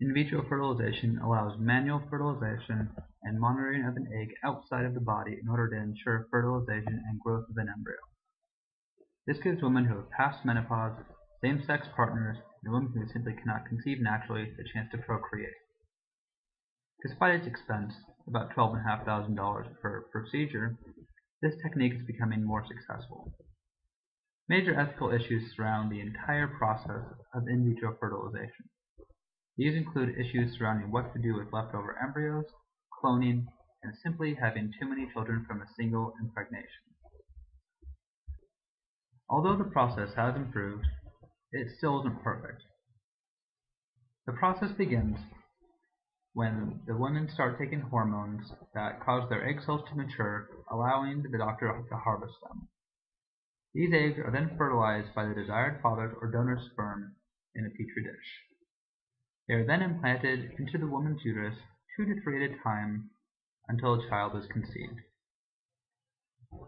In vitro fertilization allows manual fertilization and monitoring of an egg outside of the body in order to ensure fertilization and growth of an embryo. This gives women who have passed menopause, same-sex partners, and women who simply cannot conceive naturally the chance to procreate. Despite its expense, about $12,500 per procedure, this technique is becoming more successful. Major ethical issues surround the entire process of in vitro fertilization. These include issues surrounding what to do with leftover embryos, cloning, and simply having too many children from a single impregnation. Although the process has improved, it still isn't perfect. The process begins when the women start taking hormones that cause their egg cells to mature, allowing the doctor to harvest them. These eggs are then fertilized by the desired father's or donor's sperm in a petri dish. They are then implanted into the woman's uterus two to three at a time until a child is conceived.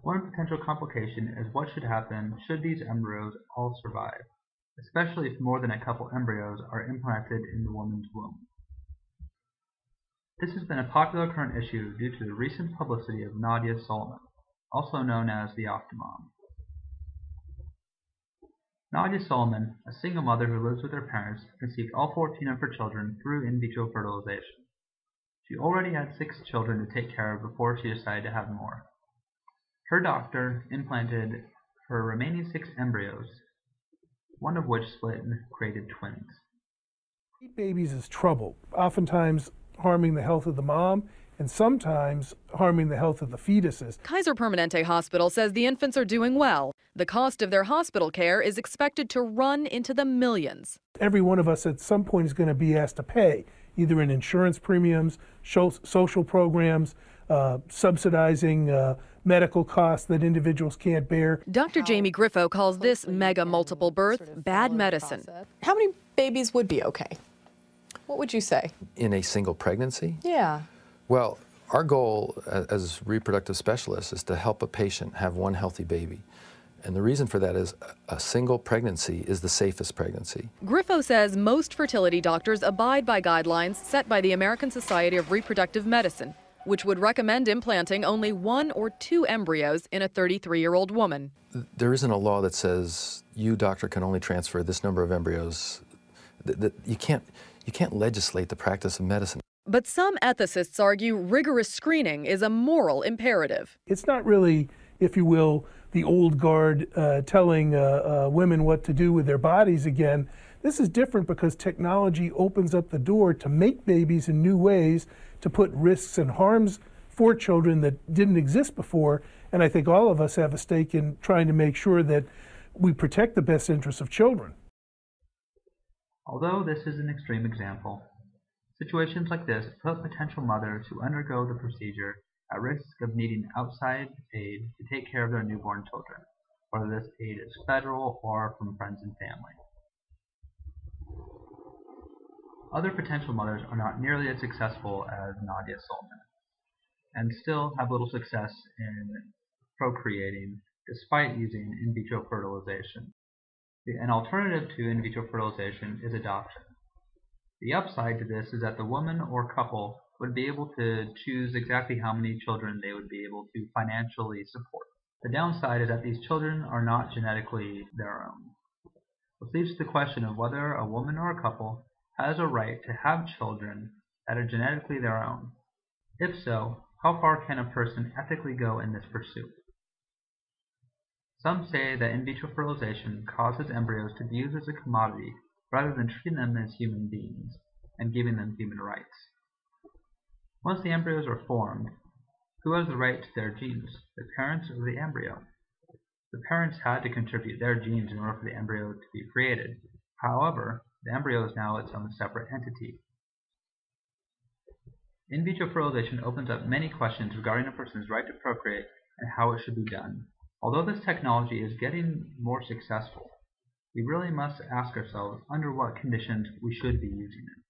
One potential complication is what should happen should these embryos all survive, especially if more than a couple embryos are implanted in the woman's womb. This has been a popular current issue due to the recent publicity of Nadya Suleman, also known as the Octomom. Nadya Suleman, a single mother who lives with her parents, conceived all 14 of her children through in vitro fertilization. She already had six children to take care of before she decided to have more. Her doctor implanted her remaining six embryos, one of which split and created twins. Babies is trouble, oftentimes harming the health of the mom and sometimes harming the health of the fetuses. Kaiser Permanente Hospital says the infants are doing well. The cost of their hospital care is expected to run into the millions. Every one of us at some point is going to be asked to pay, either in insurance premiums, social programs, uh, subsidizing uh, medical costs that individuals can't bear. Dr. Jamie Grifo calls this mega multiple birth bad medicine. How many babies would be okay? What would you say? In a single pregnancy? Yeah. Well, our goal as reproductive specialists is to help a patient have one healthy baby. And the reason for that is a single pregnancy is the safest pregnancy. Grifo says most fertility doctors abide by guidelines set by the American Society of Reproductive Medicine which would recommend implanting only one or two embryos in a 33 year old woman. There isn't a law that says you, doctor, can only transfer this number of embryos. That you can't, you can't legislate the practice of medicine. But some ethicists argue rigorous screening is a moral imperative. It's not really, if you will, the old guard uh, telling uh, uh, women what to do with their bodies again. This is different because technology opens up the door to make babies in new ways, to put risks and harms for children that didn't exist before. And I think all of us have a stake in trying to make sure that we protect the best interests of children. Although this is an extreme example, situations like this put potential mothers who undergo the procedure at risk of needing outside aid to take care of their newborn children, whether this aid is federal or from friends and family. Other potential mothers are not nearly as successful as Nadya Suleman, and still have little success in procreating despite using in vitro fertilization. An alternative to in vitro fertilization is adoption. The upside to this is that the woman or couple would be able to choose exactly how many children they would be able to financially support. The downside is that these children are not genetically their own. Which leads to the question of whether a woman or a couple has a right to have children that are genetically their own? If so, how far can a person ethically go in this pursuit? Some say that in vitro fertilization causes embryos to be used as a commodity rather than treating them as human beings and giving them human rights. Once the embryos are formed, who has the right to their genes, the parents or the embryo? The parents had to contribute their genes in order for the embryo to be created. However, the embryo is now its own separate entity. In vitro fertilization opens up many questions regarding a person's right to procreate and how it should be done. Although this technology is getting more successful, we really must ask ourselves under what conditions we should be using it.